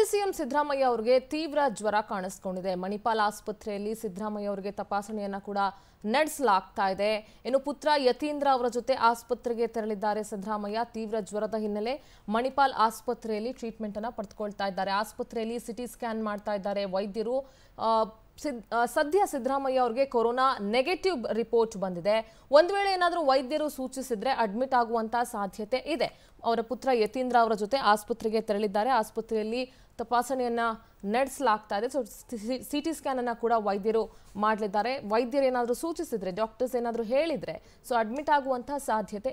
CM Siddaramaiah ಅವರಿಗೆ ತೀವ್ರ ಜ್ವರ ಕಾಣಿಸ್ಕೊಂಡಿದೆ. ಮಣಿಪಾಲ್ ಆಸ್ಪತ್ರೆಯಲ್ಲಿ ಸಿದ್ದರಾಮಯ್ಯ ಅವರಿಗೆ ತಪಾಸಣೆಯನ್ನ ಕೂಡ ನಡೆಸಲಾಗ್ತಾ ಇದೆ. ಇನ್ನು ಪುತ್ರ ಯತೀಂದ್ರ ಅವರ ಜೊತೆ ಆಸ್ಪತ್ರೆಗೆ ತೆರಳಿದ್ದಾರೆ ಸಿದ್ದರಾಮಯ್ಯ. ತೀವ್ರ ಜ್ವರದ ಹಿನ್ನೆಲೆ ಮಣಿಪಾಲ್ ಆಸ್ಪತ್ರೆಯಲ್ಲಿ ಟ್ರೀಟ್ಮೆಂಟ್ ಅನ್ನು ಪಡೆದುಕೊಳ್ತಾ ಇದ್ದಾರೆ. ಆಸ್ಪತ್ರೆಯಲ್ಲಿ ಸಿಟಿ ಸ್ಕ್ಯಾನ್ ಮಾಡ್ತಾ ಇದ್ದಾರೆ ವೈದ್ಯರು. ಸಿದ್- ಸದ್ಯ ಸಿದ್ದರಾಮಯ್ಯ ಅವರಿಗೆ ಕೊರೋನಾ ನೆಗೆಟಿವ್ ರಿಪೋರ್ಟ್ ಬಂದಿದೆ. ಒಂದು ವೇಳೆ ಏನಾದರೂ ವೈದ್ಯರು ಸೂಚಿಸಿದ್ರೆ ಅಡ್ಮಿಟ್ ಆಗುವಂತಹ ಸಾಧ್ಯತೆ ಇದೆ. ಅವರ ಪುತ್ರ ಯತೀಂದ್ರ ಅವರ ಜೊತೆ ಆಸ್ಪತ್ರೆಗೆ ತೆರಳಿದ್ದಾರೆ. ಆಸ್ಪತ್ರೆಯಲ್ಲಿ ತಪಾಸಣೆಯನ್ನ ನಡೆಸಲಾಗ್ತಾ ಇದೆ. ಸೊ ಸಿಟಿ ಸ್ಕ್ಯಾನ್ ಅನ್ನ ಕೂಡ ವೈದ್ಯರು ಮಾಡಲಿದ್ದಾರೆ. ವೈದ್ಯರು ಏನಾದರೂ ಸೂಚಿಸಿದ್ರೆ ಡಾಕ್ಟರ್ಸ್ ಏನಾದರೂ ಹೇಳಿದ್ರೆ ಸೊ ಅಡ್ಮಿಟ್ ಆಗುವಂತಹ ಸಾಧ್ಯತೆ